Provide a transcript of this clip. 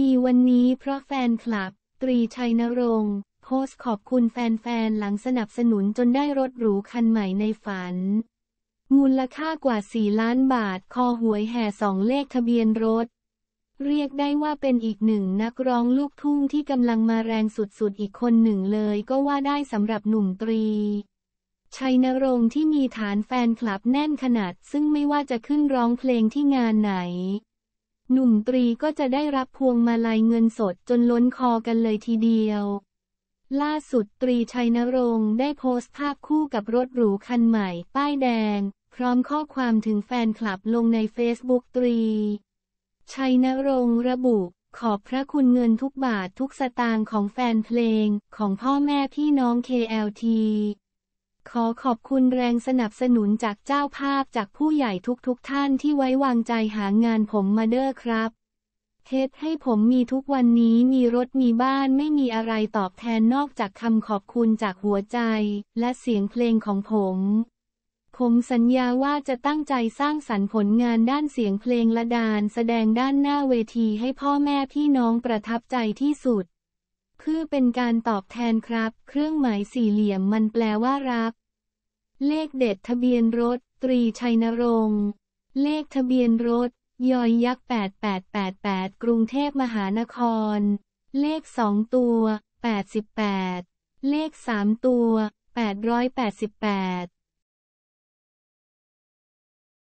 มีวันนี้เพราะแฟนคลับ ตรีชัยนรงค์โพสต์ขอบคุณแฟนๆ หลังสนับสนุนจนได้รถหรูคันใหม่ในฝัน มูลค่ากว่า 4 ล้านบาท คอหวยแห่สองเลขทะเบียนรถ เรียกได้ว่าเป็นอีกหนึ่งนักร้องลูกทุ่งที่กำลังมาแรงสุดๆ อีกคนหนึ่งเลยก็ว่าได้สำหรับหนุ่มตรีชัยนรงค์ที่มีฐานแฟนคลับแน่นขนาด ซึ่งไม่ว่าจะขึ้นร้องเพลงที่งานไหน หนุ่มตรีก็จะได้รับพวงมาลัยเงินสดจนล้นคอกันเลยทีเดียว ล่าสุดตรีชัยนรงค์ได้โพสต์ภาพคู่กับรถหรูคันใหม่ ป้ายแดง พร้อมข้อความถึงแฟนคลับลงในเฟซบุ๊กตรี ชัยนรงค์ระบุขอบพระคุณเงินทุกบาททุกสตางค์ของแฟนเพลง ของพ่อแม่พี่น้อง KLT ขอขอบคุณแรงสนับสนุนจากเจ้าภาพจากผู้ใหญ่ทุกๆทท่านที่ไว้วางใจหางานผมมาเด้อครับเฮ็ดให้ผมมีทุกวันนี้มีรถมีบ้านไม่มีอะไรตอบแทนนอกจากคำขอบคุณจากหัวใจ และเสียงเพลงของผม ผมสัญญาว่าจะตั้งใจสร้างสรรค์ผลงานด้านเสียงเพลงและดานแสดงด้านหน้าเวทีให้พ่อแม่พี่น้องประทับใจที่สุด เพื่อเป็นการตอบแทนครับ เครื่องหมายสี่เหลี่ยมมันแปลว่ารัก เลขเด็ดทะเบียนรถ ตรีชัยนรงค์เลขทะเบียนรถ ยอยยักษ์8888 กรุงเทพมหานคร เลขสองตัว 88 เลขสามตัว 888